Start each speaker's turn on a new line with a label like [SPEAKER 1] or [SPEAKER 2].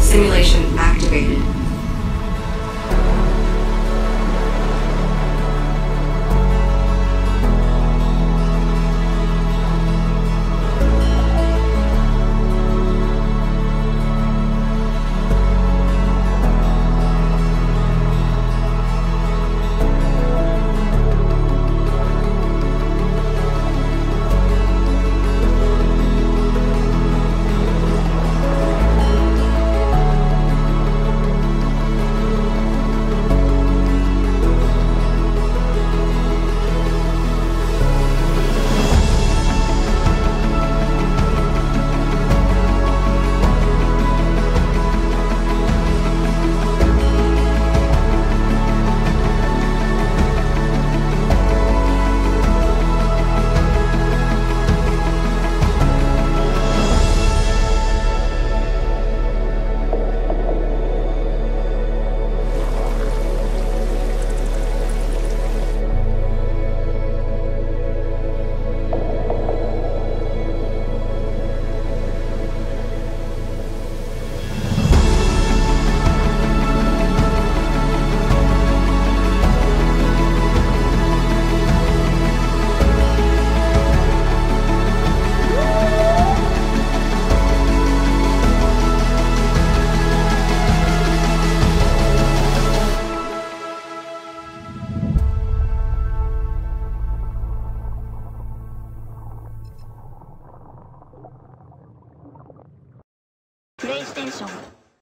[SPEAKER 1] Simulation activated.
[SPEAKER 2] プレイステーション